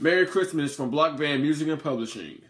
Merry Christmas from Block Band Music and Publishing.